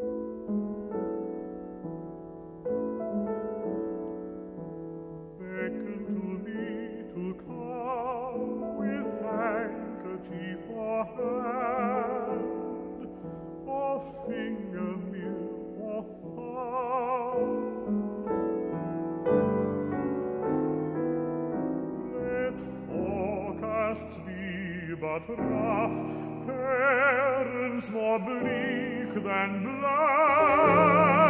Becken to me to come with handkerchief or hand, Or finger-milk or fowl. Let forecasts be but rough, parents more bleak than black.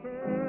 face.